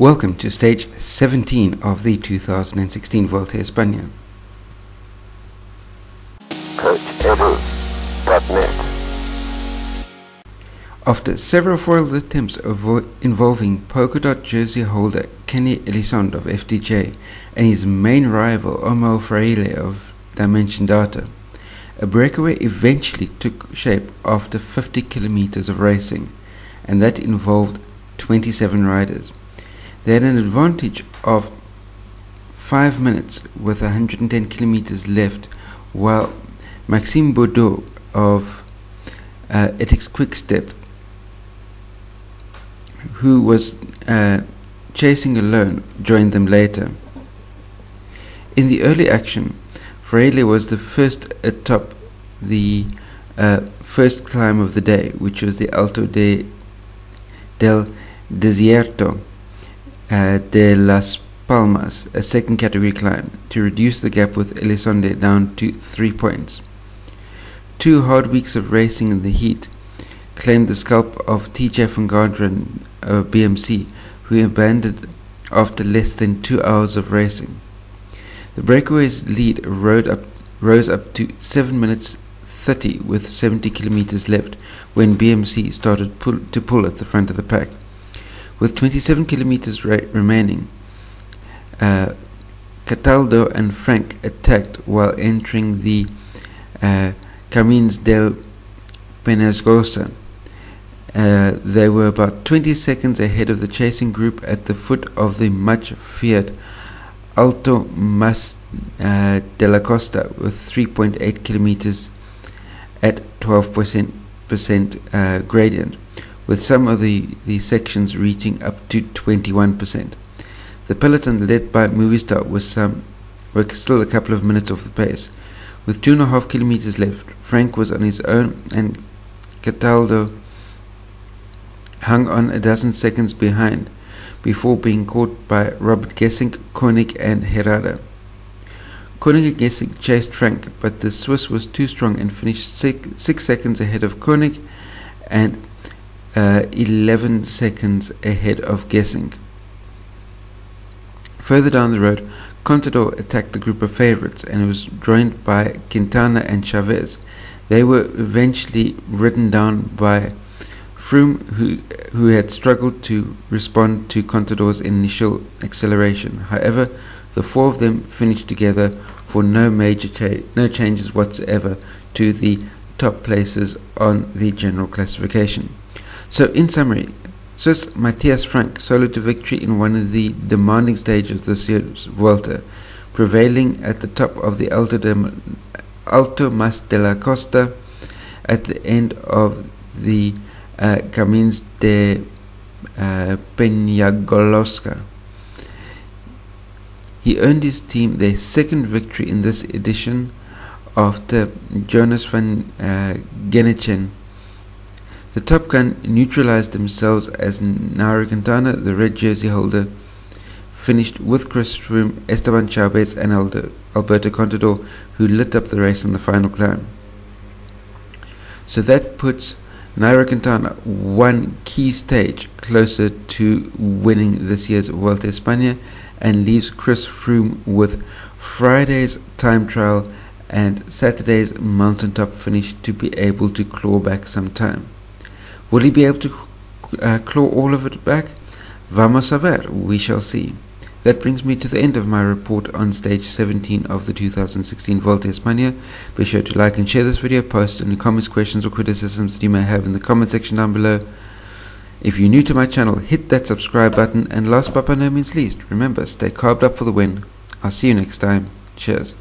Welcome to stage 17 of the 2016 Vuelta a España. After several failed attempts involving polka dot jersey holder Kenny Elissonde of FDJ and his main rival Omar Fraile of Dimension Data, a breakaway eventually took shape after 50 kilometers of racing, and that involved 27 riders. They had an advantage of 5 minutes with 110 kilometers left, while Maxime Baudot of uh, Etixx Quickstep, who was uh, chasing alone, joined them later. In the early action, Fraile was the first atop the uh, first climb of the day, which was the Alto de, del Desierto Uh, de las Palmas, a second category climb, to reduce the gap with Elissonde down to three points. Two hard weeks of racing in the heat claimed the scalp of Tejay van Garderen of BMC, who abandoned after less than two hours of racing. The breakaway's lead up, rose up to 7 minutes 30 with 70 kilometers left when BMC started pull, to pull at the front of the pack. With 27 kilometers remaining, uh, Cataldo and Frank attacked while entering the uh, Camins del Penasgosa. Uh, they were about 20 seconds ahead of the chasing group at the foot of the much feared Alto Mas uh, de la Costa with 3.8 kilometers at 12%, uh, gradient, with some of the, the sections reaching up to 21%. The peloton led by Movistar was some were still a couple of minutes off the pace. With two and a half kilometers left, Frank was on his own and Cataldo hung on a dozen seconds behind before being caught by Robert Gesink, Koenig and Herrada. Koenig and Gesink chased Frank, but the Swiss was too strong and finished six, six seconds ahead of Koenig and uh, 11 seconds ahead of Gesink. Further down the road, Contador attacked the group of favorites and was joined by Quintana and Chaves. They were eventually ridden down by Froome, who, who had struggled to respond to Contador's initial acceleration. However, the four of them finished together for no major cha- no changes whatsoever to the top places on the general classification. So, in summary, Swiss Mathias Frank solo to victory in one of the demanding stages of this year's Vuelta, prevailing at the top of the Alto, de, Alto Mas de la Costa at the end of the uh, Camins de uh, Peñagolosa. He earned his team their second victory in this edition after Jonas van uh, Genechten. The Top Gun neutralized themselves as Nairo Quintana, the red jersey holder, finished with Chris Froome, Esteban Chaves and Alberto Contador, who lit up the race in the final climb. So that puts Nairo Quintana one key stage closer to winning this year's Vuelta a España and leaves Chris Froome with Friday's time trial and Saturday's mountaintop finish to be able to claw back some time. Will he be able to uh, claw all of it back? Vamos a ver, we shall see. That brings me to the end of my report on stage 17 of the 2016 Volta España. Be sure to like and share this video, post any comments, questions or criticisms that you may have in the comment section down below. If you're new to my channel, hit that subscribe button and last but by no means least, remember, stay carved up for the win. I'll see you next time. Cheers.